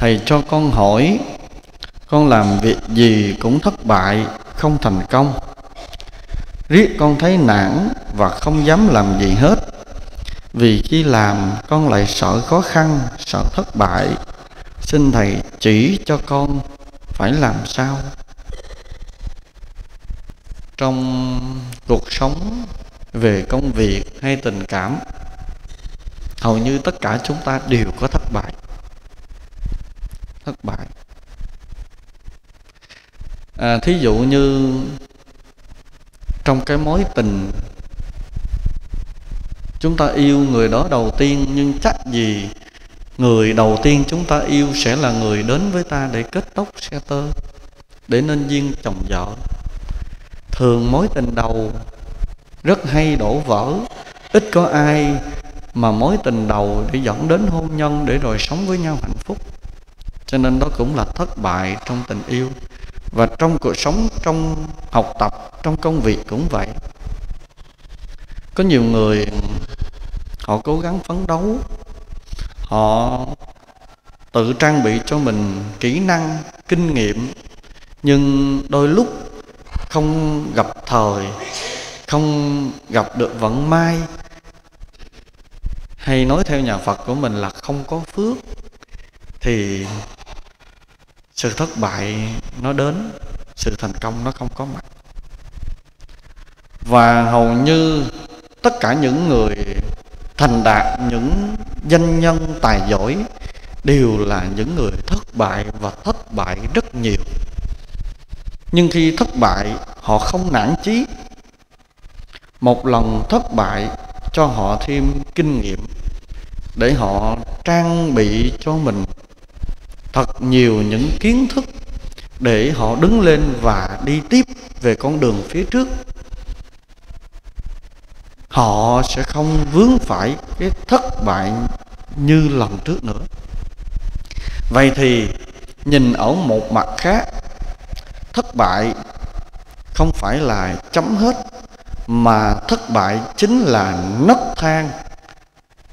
thầy cho con hỏi, con làm việc gì cũng thất bại, không thành công. Riết con thấy nản và không dám làm gì hết. Vì khi làm, con lại sợ khó khăn, sợ thất bại xin thầy chỉ cho con phải làm sao? Trong cuộc sống về công việc hay tình cảm hầu như tất cả chúng ta đều có thất bại. Thất bại. À, thí dụ như trong cái mối tình chúng ta yêu người đó đầu tiên nhưng chắc gì người đầu tiên chúng ta yêu sẽ là người đến với ta để kết tóc xe tơ, để nên duyên chồng vợ. Thường mối tình đầu rất hay đổ vỡ, ít có ai mà mối tình đầu để dẫn đến hôn nhân để rồi sống với nhau hạnh phúc. Cho nên đó cũng là thất bại trong tình yêu. Và trong cuộc sống, trong học tập, trong công việc cũng vậy. Có nhiều người họ cố gắng phấn đấu họ tự trang bị cho mình kỹ năng, kinh nghiệm, nhưng đôi lúc không gặp thời, không gặp được vận may. Hay nói theo nhà phật của mình là không có phước, thì sự thất bại nó đến, sự thành công nó không có mặt. Và hầu như tất cả những người thành đạt, những danh nhân tài giỏi đều là những người thất bại và thất bại rất nhiều. Nhưng khi thất bại, họ không nản chí. Một lần thất bại cho họ thêm kinh nghiệm để họ trang bị cho mình thật nhiều những kiến thức để họ đứng lên và đi tiếp về con đường phía trước họ sẽ không vướng phải cái thất bại như lần trước nữa. Vậy thì nhìn ở một mặt khác, thất bại không phải là chấm hết, mà thất bại chính là nấc thang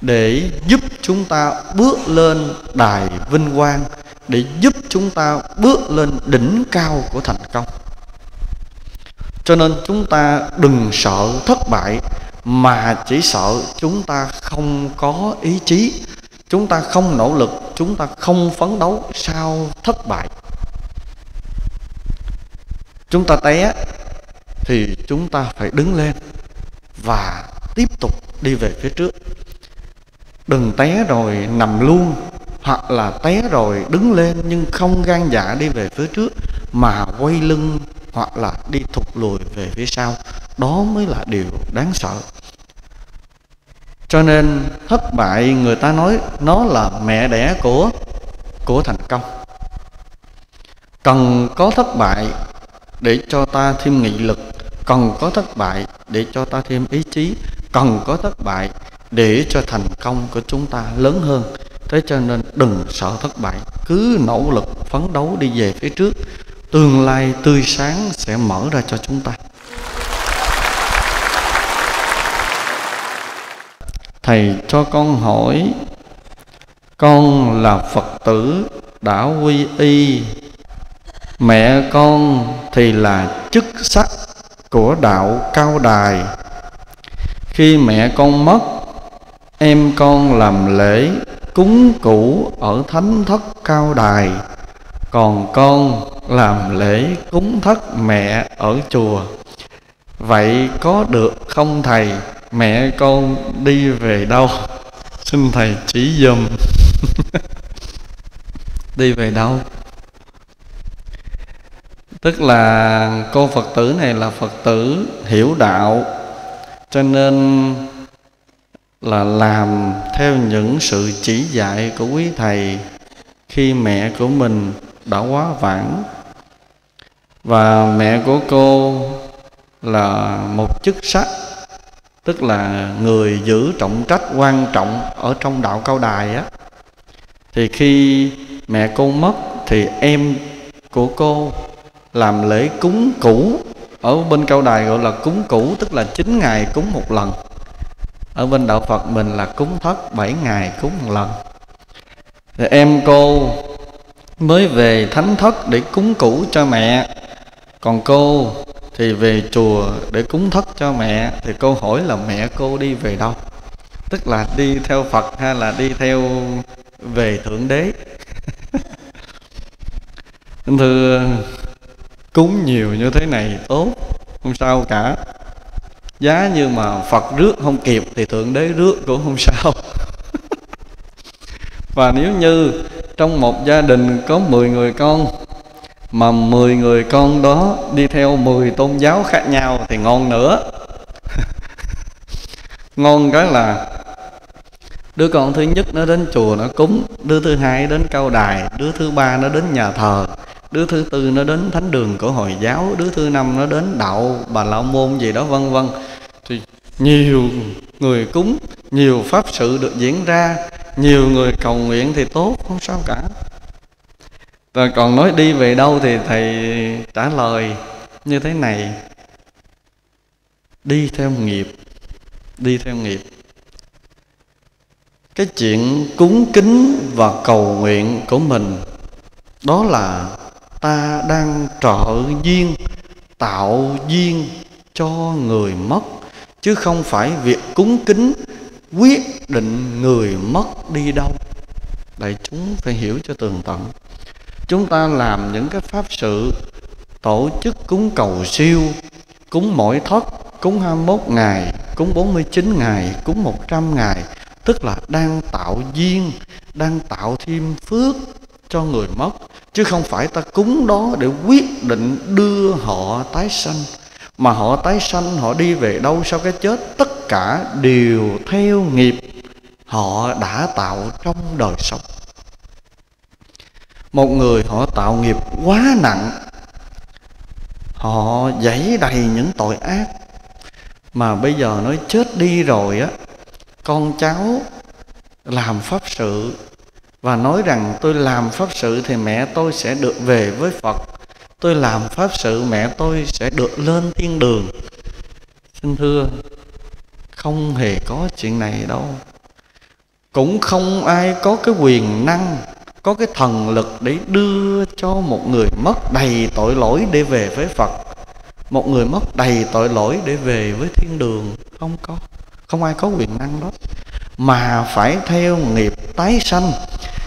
để giúp chúng ta bước lên đài vinh quang, để giúp chúng ta bước lên đỉnh cao của thành công. Cho nên chúng ta đừng sợ thất bại mà chỉ sợ chúng ta không có ý chí, chúng ta không nỗ lực, chúng ta không phấn đấu sau thất bại. Chúng ta té thì chúng ta phải đứng lên và tiếp tục đi về phía trước. Đừng té rồi nằm luôn, hoặc là té rồi đứng lên nhưng không gan dạ đi về phía trước, mà quay lưng hoặc là đi thụt lùi về phía sau. Đó mới là điều đáng sợ cho nên thất bại người ta nói nó là mẹ đẻ của của thành công. Cần có thất bại để cho ta thêm nghị lực, cần có thất bại để cho ta thêm ý chí, cần có thất bại để cho thành công của chúng ta lớn hơn. Thế cho nên đừng sợ thất bại, cứ nỗ lực phấn đấu đi về phía trước, tương lai tươi sáng sẽ mở ra cho chúng ta. Thầy cho con hỏi, con là phật tử đã quy y, mẹ con thì là chức sắc của đạo cao đài. Khi mẹ con mất, em con làm lễ cúng cũ ở thánh thất cao đài. Còn con làm lễ cúng thất mẹ ở chùa. Vậy có được không thầy? Mẹ con đi về đâu? Xin thầy chỉ dùm đi về đâu? Tức là cô phật tử này là phật tử hiểu đạo, cho nên là làm theo những sự chỉ dạy của quý thầy khi mẹ của mình đã quá vãng. Và mẹ của cô là một chức sắc tức là người giữ trọng trách quan trọng ở trong đạo cao đài á. Thì khi mẹ cô mất thì em của cô làm lễ cúng cũ ở bên cao đài gọi là cúng cũ tức là 9 ngày cúng một lần. Ở bên đạo Phật mình là cúng thất 7 ngày cúng một lần. Thì em cô mới về thánh thất để cúng cũ cho mẹ. Còn cô thì về chùa để cúng thất cho mẹ, thì cô hỏi là mẹ cô đi về đâu? Tức là đi theo phật hay là đi theo về thượng đế? Thưa, cúng nhiều như thế này tốt, không sao cả. Giá như mà phật rước không kịp thì thượng đế rước cũng không sao. Và nếu như trong một gia đình có 10 người con mà 10 người con đó đi theo 10 tôn giáo khác nhau thì ngon nữa. Ngon cái là đứa con thứ nhất nó đến chùa nó cúng, đứa thứ hai đến cao đài, đứa thứ ba nó đến nhà thờ, đứa thứ tư nó đến thánh đường của hồi giáo, đứa thứ năm nó đến đạo bà la môn gì đó, vân vân. Thì nhiều người cúng, nhiều pháp sự được diễn ra, nhiều người cầu nguyện thì tốt, không sao cả rồi còn nói đi về đâu thì thầy trả lời như thế này. Đi theo nghiệp, đi theo nghiệp. Cái chuyện cúng kính và cầu nguyện của mình, đó là ta đang trợ duyên, tạo duyên cho người mất, chứ không phải việc cúng kính quyết định người mất đi đâu. Đại chúng phải hiểu cho tường tận chúng ta làm những cái pháp sự, tổ chức cúng cầu siêu, cúng mỗi thất, cúng 21 ngày, cúng 49 ngày, cúng 100 ngày. Tức là đang tạo duyên, đang tạo thêm phước cho người mất. Chứ không phải ta cúng đó để quyết định đưa họ tái sanh. Mà họ tái sanh, họ đi về đâu sau cái chết? Tất cả đều theo nghiệp họ đã tạo trong đời sống một người họ tạo nghiệp quá nặng. Họ dãy đầy những tội ác. Mà bây giờ nói chết đi rồi á, con cháu làm pháp sự và nói rằng tôi làm pháp sự thì mẹ tôi sẽ được về với Phật. Tôi làm pháp sự, mẹ tôi sẽ được lên thiên đường. Xin thưa, không hề có chuyện này đâu. Cũng không ai có cái quyền năng có cái thần lực để đưa cho một người mất đầy tội lỗi để về với Phật. Một người mất đầy tội lỗi để về với thiên đường. Không có. Không ai có quyền năng đó. Mà phải theo nghiệp tái sanh.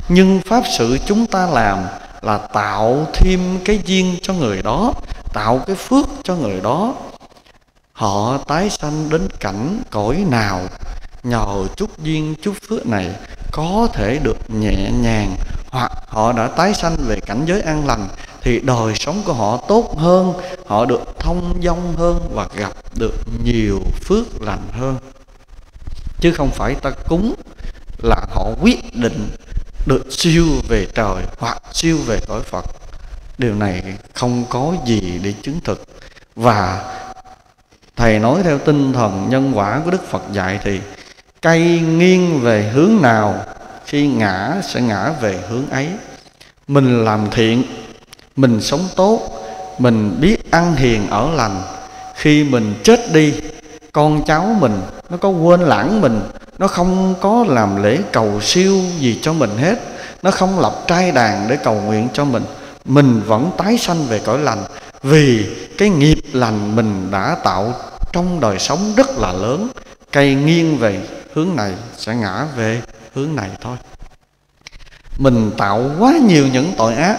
Nhưng pháp sự chúng ta làm là tạo thêm cái duyên cho người đó, tạo cái phước cho người đó. Họ tái sanh đến cảnh cõi nào, nhờ chút duyên, chút phước này có thể được nhẹ nhàng hoặc họ đã tái sanh về cảnh giới an lành, thì đời sống của họ tốt hơn, họ được thông dong hơn và gặp được nhiều phước lành hơn. Chứ không phải ta cúng là họ quyết định được siêu về trời hoặc siêu về cõi Phật. Điều này không có gì để chứng thực. Và thầy nói theo tinh thần nhân quả của Đức Phật dạy thì, cây nghiêng về hướng nào khi ngã sẽ ngã về hướng ấy. Mình làm thiện, mình sống tốt, mình biết ăn hiền ở lành. Khi mình chết đi, con cháu mình nó có quên lãng mình, nó không có làm lễ cầu siêu gì cho mình hết. Nó không lập trai đàn để cầu nguyện cho mình. Mình vẫn tái sanh về cõi lành vì cái nghiệp lành mình đã tạo trong đời sống rất là lớn. Cây nghiêng về hướng này sẽ ngã về hướng này thôi. Mình tạo quá nhiều những tội ác,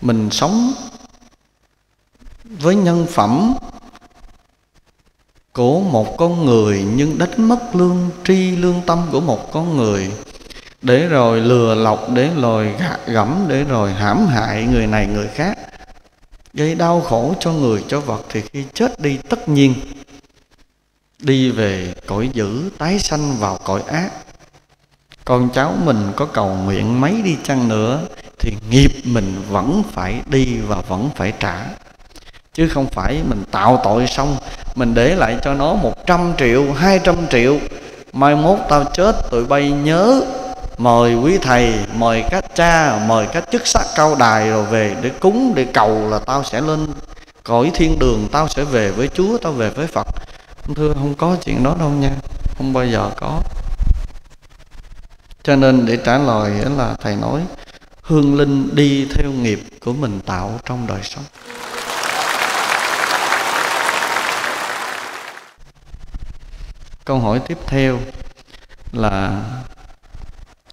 mình sống với nhân phẩm của một con người nhưng đánh mất lương tri, lương tâm của một con người. Để rồi lừa lọc, để rồi gạt gẫm, để rồi hãm hại người này, người khác. Gây đau khổ cho người, cho vật. Thì khi chết đi, tất nhiên đi về cõi dữ, tái sanh vào cõi ác con cháu mình có cầu nguyện mấy đi chăng nữa thì nghiệp mình vẫn phải đi và vẫn phải trả. Chứ không phải mình tạo tội xong, mình để lại cho nó 100 triệu 200 triệu. Mai mốt tao chết, tụi bay nhớ. Mời quý thầy, mời các cha, mời các chức sắc cao đài rồi về để cúng, để cầu là tao sẽ lên cõi thiên đường, tao sẽ về với chúa, tao về với phật. Thưa, không có chuyện đó đâu nha. Không bao giờ có cho nên để trả lời là thầy nói, hương linh đi theo nghiệp của mình tạo trong đời sống. Câu hỏi tiếp theo là,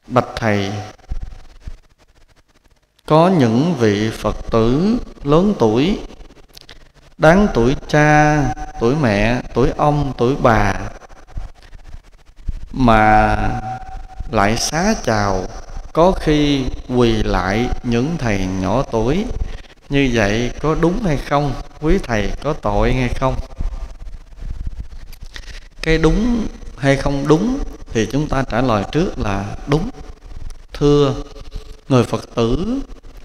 bạch thầy, có những vị phật tử lớn tuổi, đáng tuổi cha, tuổi mẹ, tuổi ông, tuổi bà mà lại xá chào, có khi quỳ lại những thầy nhỏ tuổi. Như vậy có đúng hay không? Quý thầy có tội hay không? Cái đúng hay không đúng thì chúng ta trả lời trước là đúng. Thưa người phật tử,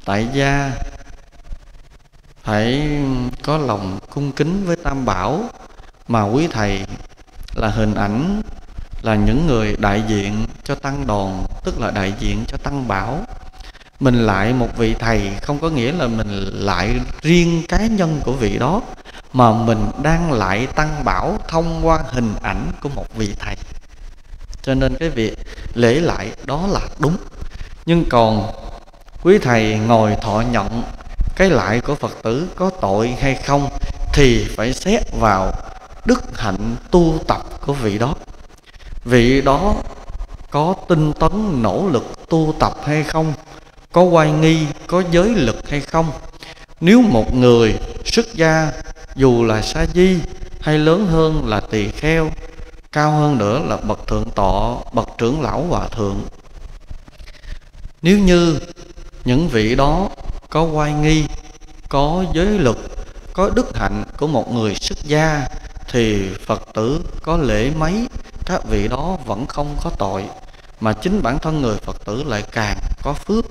tại gia phải có lòng cung kính với tam bảo, mà quý thầy là hình ảnh, là những người đại diện cho tăng đoàn tức là đại diện cho tăng bảo. Mình lại một vị thầy, không có nghĩa là mình lại riêng cá nhân của vị đó, mà mình đang lại tăng bảo thông qua hình ảnh của một vị thầy. Cho nên cái việc lễ lại đó là đúng. Nhưng còn quý thầy ngồi thọ nhận cái lại của phật tử có tội hay không thì phải xét vào đức hạnh tu tập của vị đó. Vị đó có tinh tấn nỗ lực tu tập hay không? Có quay nghi, có giới lực hay không? Nếu một người xuất gia, dù là sa di hay lớn hơn là tỳ kheo, cao hơn nữa là bậc thượng tọa, bậc trưởng lão hòa thượng. Nếu như những vị đó có quay nghi, có giới lực, có đức hạnh của một người xuất gia, thì phật tử có lễ mấy, các vị đó vẫn không có tội mà chính bản thân người phật tử lại càng có phước,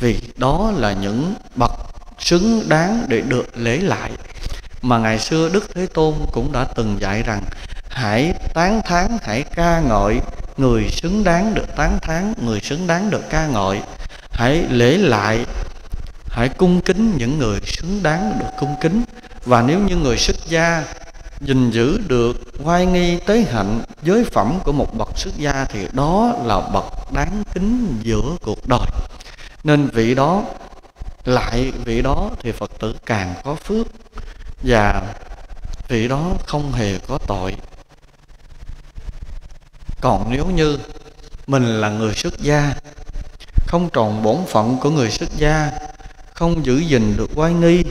vì đó là những bậc xứng đáng để được lễ lại. Mà ngày xưa đức thế tôn cũng đã từng dạy rằng, hãy tán thán, hãy ca ngợi, người xứng đáng được tán thán, người xứng đáng được ca ngợi. Hãy lễ lại, hãy cung kính những người xứng đáng được cung kính. Và nếu như người xuất gia gìn giữ được oai nghi tế hạnh giới phẩm của một bậc xuất gia thì đó là bậc đáng kính giữa cuộc đời. Nên vị đó, lại vị đó thì phật tử càng có phước và vị đó không hề có tội. Còn nếu như mình là người xuất gia, không tròn bổn phận của người xuất gia, không giữ gìn được oai nghi,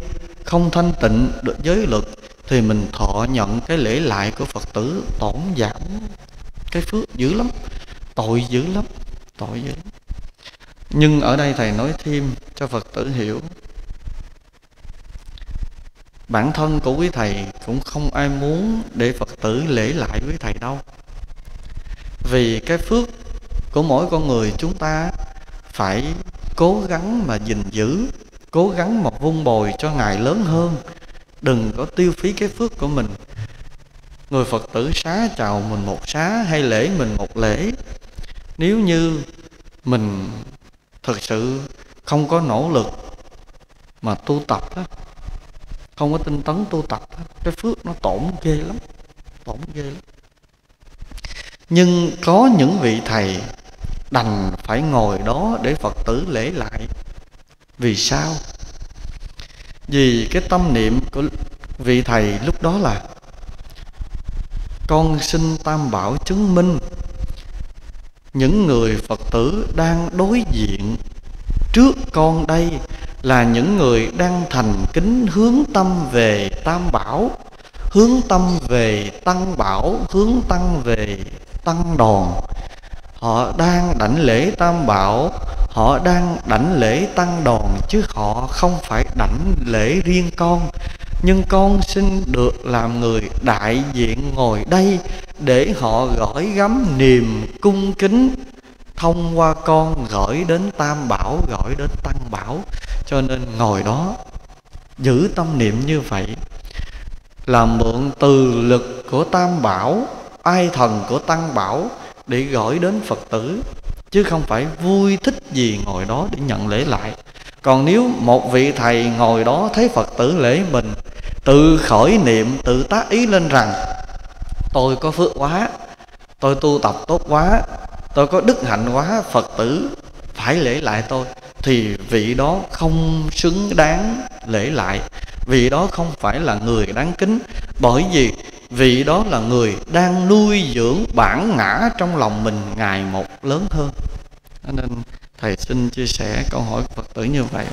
không thanh tịnh được giới lực thì mình thọ nhận cái lễ lại của phật tử tổn giảm cái phước dữ lắm, tội dữ lắm, tội dữ lắm. Nhưng ở đây thầy nói thêm cho phật tử hiểu, bản thân của quý thầy cũng không ai muốn để phật tử lễ lại với thầy đâu. Vì cái phước của mỗi con người chúng ta phải cố gắng mà gìn giữ, cố gắng mà vun bồi cho ngài lớn hơn đừng có tiêu phí cái phước của mình. Người phật tử xá chào mình một xá hay lễ mình một lễ. Nếu như mình thực sự không có nỗ lực mà tu tập đó, không có tinh tấn tu tập đó, cái phước nó tổn ghê lắm tổn ghê lắm. Nhưng có những vị thầy đành phải ngồi đó để phật tử lễ lại. Vì sao? Vì cái tâm niệm của vị thầy lúc đó là, con xin tam bảo chứng minh, những người phật tử đang đối diện trước con đây là những người đang thành kính hướng tâm về tam bảo, hướng tâm về tăng bảo, hướng tăng về tăng đoàn họ đang đảnh lễ tam bảo họ đang đảnh lễ tăng đoàn, chứ họ không phải đảnh lễ riêng con. Nhưng con xin được làm người đại diện ngồi đây để họ gửi gắm niềm cung kính. Thông qua con gửi đến tam bảo, gửi đến tăng bảo, cho nên ngồi đó, giữ tâm niệm như vậy. Là mượn từ lực của tam bảo, ai thần của tăng bảo để gửi đến phật tử chứ không phải vui thích gì ngồi đó để nhận lễ lại. Còn nếu một vị thầy ngồi đó thấy phật tử lễ mình, tự khởi niệm, tự tác ý lên rằng, tôi có phước quá, tôi tu tập tốt quá, tôi có đức hạnh quá, phật tử phải lễ lại tôi. Thì vị đó không xứng đáng lễ lại. Vị đó không phải là người đáng kính, bởi vì vị đó là người đang nuôi dưỡng bản ngã trong lòng mình ngày một lớn hơn. Nên thầy xin chia sẻ câu hỏi phật tử như vậy.